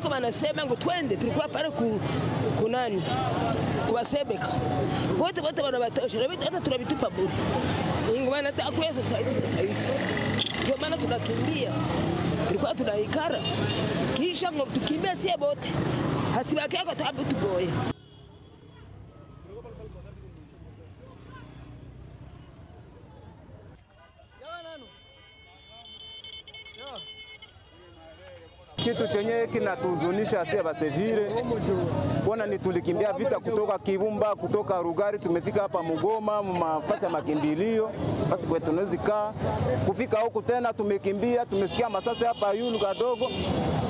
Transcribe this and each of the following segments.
biko banasema ngo twende, tulikuwa pale ku, kunani kuwasebeka wote wote wanabatosha na vitu hata tunavitupa bure. ingo maana hata akuya sasa hivi ndio maana tunakimbia, tulikuwa tunaikara. Kisha ngo tukimbia sie bote. Hatibakiako tabu tuboye Kitu chenye kinatuhuzunisha sie basevire. Kuona ni tulikimbia vita kutoka Kibumba, kutoka Rugari, tumefika hapa Mugoma, mafasi ya makimbilio, fasi kwetu tunaweza kaa. Kufika huku tena, tumekimbia tumesikia masasi hapa yulu kadogo,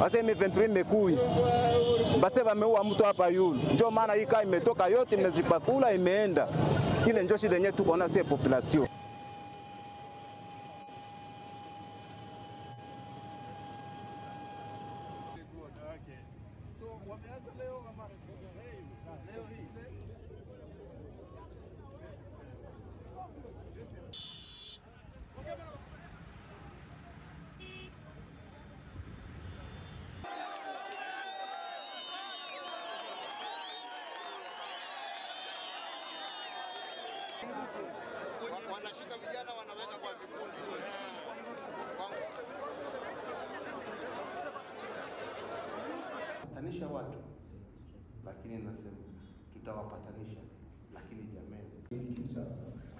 basi M23 imekui basi wameua mtu hapa yulu, ndio maana hii kaa imetoka yote imezipakula imeenda. Ile ndio shida yenyewe tuko nayo sie population. Wanashika vijana wanaweka kwa vikundi. Patanisha watu, lakini nasema tutawapatanisha, lakini jamani.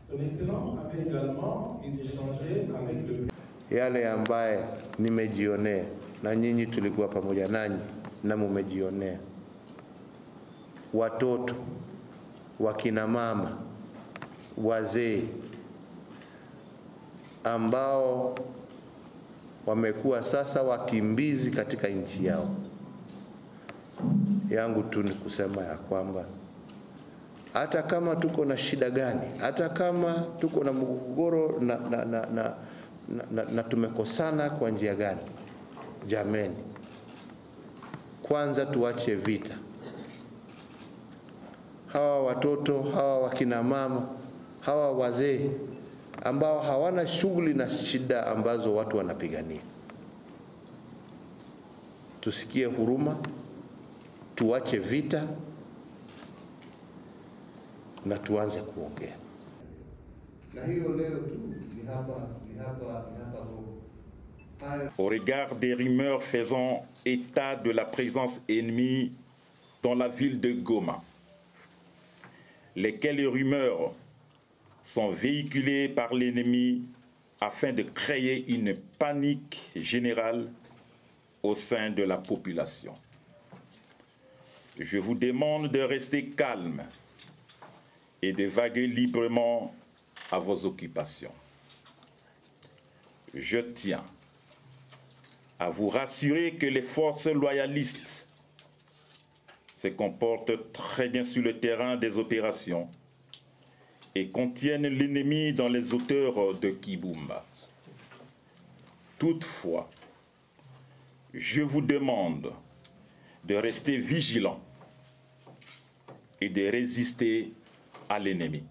Son Excellence avait également échangé avec le yale ambaye nimejionea na nyinyi tulikuwa pamoja nanyi na mumejionea, watoto, wakina mama, wazee ambao wamekuwa sasa wakimbizi katika nchi yao. Yangu tu ni kusema ya kwamba hata kama tuko na shida gani, hata kama tuko na mgogoro na, na, na, na, na, na, na tumekosana kwa njia gani, jameni, kwanza tuache vita. Hawa watoto hawa wakina mama hawa wazee ambao hawana shughuli na shida ambazo watu wanapigania, tusikie huruma, tuache vita na tuanze kuongea. Na hiyo leo tu ni hapa ni hapa ni hapa Goma. Hayo Au regard des rumeurs faisant état de la présence ennemie dans la ville de Goma, lesquelles rumeurs sont véhiculées par l'ennemi afin de créer une panique générale au sein de la population. Je vous demande de rester calme et de vaguer librement à vos occupations. Je tiens à vous rassurer que les forces loyalistes se comportent très bien sur le terrain des opérations et contiennent l'ennemi dans les hauteurs de Kibumba. Toutefois, je vous demande de rester vigilant et de résister à l'ennemi.